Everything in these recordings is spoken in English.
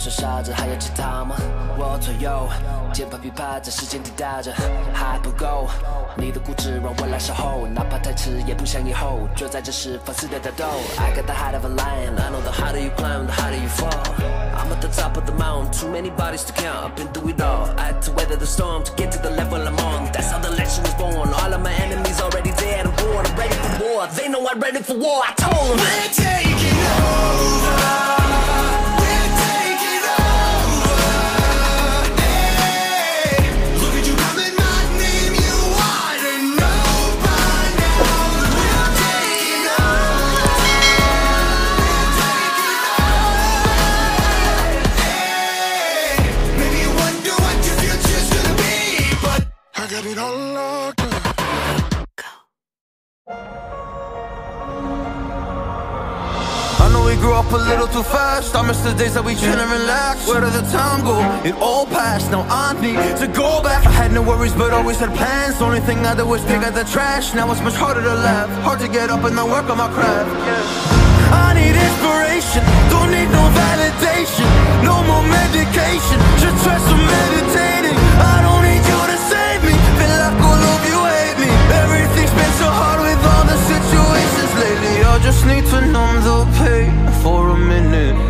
是傻子，还有其他吗？我左右，键盘琵琶在时间滴答着，还不够。你的固执让我来守候，哪怕太迟也不想以后。就在这时放肆的挑逗。I got the heart of a lion, I know the harder you climb, the harder you fall. I'm at the top of the mountain, too many bodies to count. I've been through it all. I had to weather the storm to get to the level I'm on. That's how the legend was born. All of my enemies already dead and born. I'm ready for war. They know I'm ready for war. I told them. We're taking over. I miss the days that we chill and relax. Where did the time go? It all passed. Now I need to go back. I had no worries, but always had plans. Only thing I did was pick out the trash. Now it's much harder to laugh. Hard to get up and then work on my craft. I need inspiration. Don't need no validation. No more medication. Just try some meditating. I don't need you to save me. Feel like all of you hate me. Everything's been so hard with all the situations lately. I just need to numb the pain for a minute.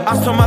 I spend my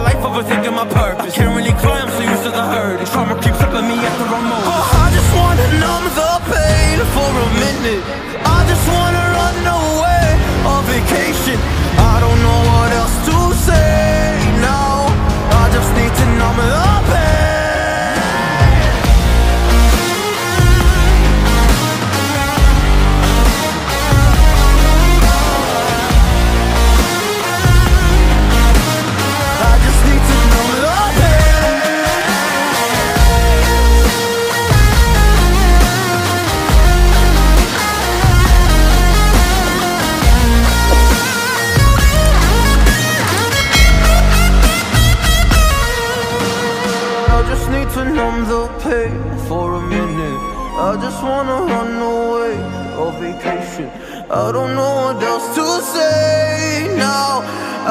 say now.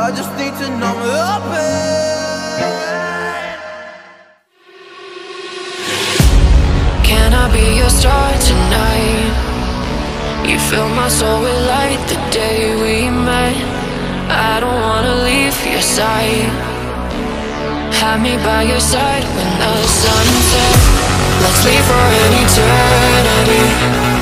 I just need to numb the pain. Can I be your star tonight? You fill my soul with light the day we met. I don't wanna leave your side. Have me by your side when the sun sets. Let's leave for an eternity.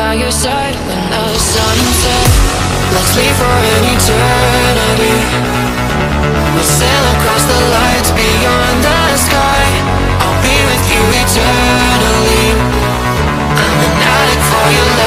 By your side when the sun sets. Let's leave for an eternity. We'll sail across the lights beyond the sky. I'll be with you eternally. I'm an addict for your love,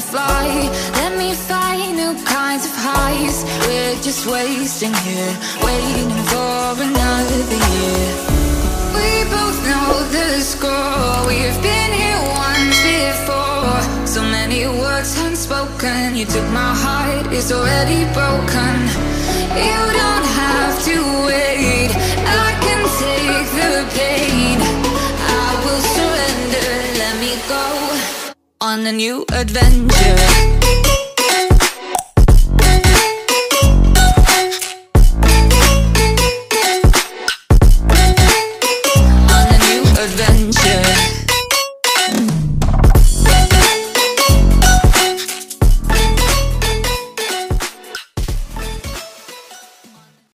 fly. Let me find new kinds of highs. We're just wasting here, waiting for another year. We both know the score. We've been here once before. So many words unspoken. You took my heart, it's already broken. You don't have to wait. On a new adventure.